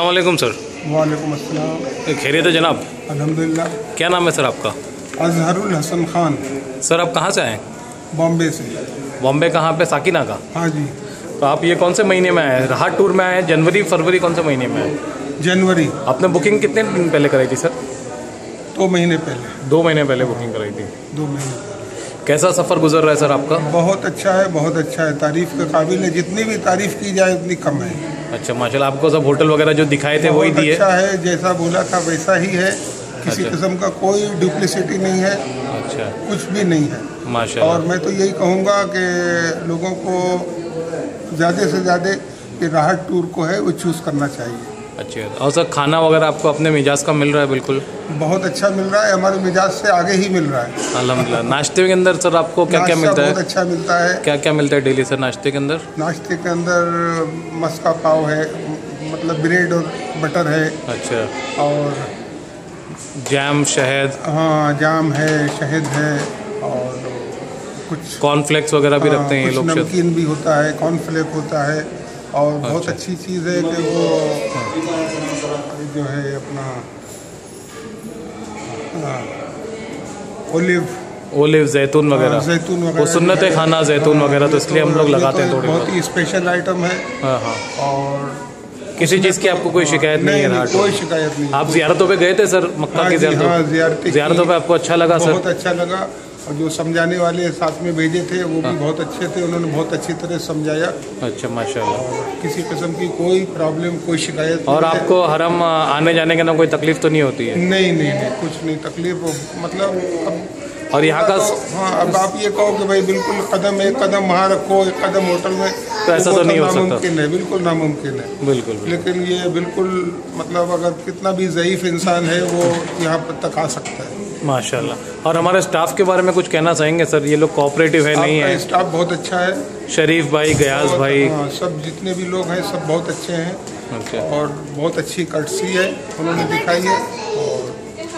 अलैक्म sir. वालेकुम अस्सलाम। खैरियत है जनाब? अल्हम्दुलिल्लाह। क्या नाम है सर आपका? अजहरुल हसन खान। सर आप कहाँ से आए? बॉम्बे से। बॉम्बे कहाँ पे? साकिना का? हाँ जी। तो आप ये कौन से महीने में आए? राहत टूर में आए? जनवरी फरवरी कौन से महीने में आए? जनवरी। आपने बुकिंग कितने दिन पहले कराई थी सर? दो महीने पहले। दो महीने पहले बुकिंग कराई थी। दो महीने कैसा सफ़र गुजर रहा है सर आपका? बहुत अच्छा है बहुत अच्छा है। तारीफ़ के काबिल है। जितनी भी तारीफ़ की जाए उतनी कम है। अच्छा माशाल्लाह आपको सब होटल वगैरह जो दिखाए थे वही दिए? अच्छा है जैसा बोला था वैसा ही है। किसी अच्छा। किस्म का कोई डुप्लिसिटी नहीं है। अच्छा। कुछ भी नहीं है। माशा और मैं तो यही कहूँगा कि लोगों को ज़्यादा से ज़्यादा ये राहत टूर को है वो चूज़ करना चाहिए। अच्छा और सर खाना वगैरह आपको अपने मिजाज का मिल रहा है बिल्कुल? बहुत अच्छा मिल रहा है हमारे मिजाज से आगे ही मिल रहा है। अल्हम्दुलिल्लाह। नाश्ते के अंदर सर आपको क्या क्या मिलता बहुत है अच्छा मिलता है। क्या क्या मिलता है डेली सर नाश्ते के अंदर? नाश्ते के अंदर मस्का पाव है मतलब ब्रेड और बटर है। अच्छा। और जैम शहद? हाँ जाम है शहद है और कुछ कॉर्नफ्लेक्स वगैरह भी रखते हैं ये लोग नमकीन भी होता है कॉर्नफ्लेक होता है। और अच्छा। बहुत अच्छा। चीज़ है कि वो जो है अपना ओलिव। ओलिव जैतून वगैरह। जैतून वगैरह सुन्नत है है, खाना जैतून वगैरह तो इसलिए हम लोग लगाते तो हैं थोड़ी बहुत बहुत। ही स्पेशल आइटम है। हाँ हाँ। और किसी चीज़ की आपको कोई शिकायत नहीं है नहीं, राहत कोई शिकायत नहीं। आप जियारतों पे गए थे सर मक्का हाँ की हाँ, जियारतों जियारतों पे आपको अच्छा लगा बहुत सर अच्छा लगा। और जो समझाने वाले साथ में भेजे थे वो भी बहुत अच्छे थे उन्होंने बहुत अच्छी तरह समझाया अच्छा माशाल्लाह किसी किस्म की कोई प्रॉब्लम कोई शिकायत और है। आपको हरम आने जाने के ना कोई तकलीफ़ तो नहीं होती है नहीं नहीं नहीं कुछ नहीं तकलीफ़ मतलब अब और यहाँ का हाँ अब आप ये कहो कि भाई बिल्कुल कदम एक कदम वहाँ रखो एक कदम होटल में तो ऐसा तो नहीं हो सकता। नामुमकिन है बिल्कुल नामुमकिन है बिल्कुल बिल्कुल। लेकिन ये बिल्कुल मतलब अगर कितना भी ज़यीफ इंसान है वो यहाँ पर तक आ सकता है माशाल्लाह। और हमारे स्टाफ के बारे में कुछ कहना चाहेंगे सर? ये लोग कोऑपरेटिव है नहीं है? स्टाफ बहुत अच्छा है। शरीफ भाई गयास भाई। हाँ, सब जितने भी लोग हैं सब बहुत अच्छे हैं। अच्छा। और बहुत अच्छी कटसी है उन्होंने दिखाई है। और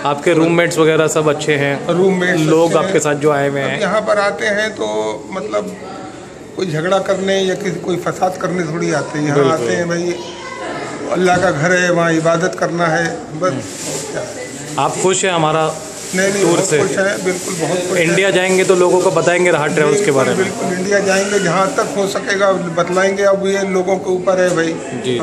आपके रूममेट्स वगैरह सब अच्छे हैं? रूममेट लोग आपके साथ जो आए हुए हैं? यहाँ पर आते हैं तो मतलब कोई झगड़ा करने या किसी कोई फसाद करने थोड़ी आते हैं। यहाँ आते हैं भाई अल्लाह का घर है वहाँ इबादत करना है बस। क्या। है आप खुश हैं? हमारा नहीं नहीं टूर से। खुश है बिल्कुल बहुत खुश इंडिया जाएँगे तो लोगों को बताएँगे राहत ट्रेवल्स के बारे में। बिल्कुल इंडिया जाएँगे जहाँ तक हो सकेगा बतलाएँगे अब ये लोगों के ऊपर है भाई। जी।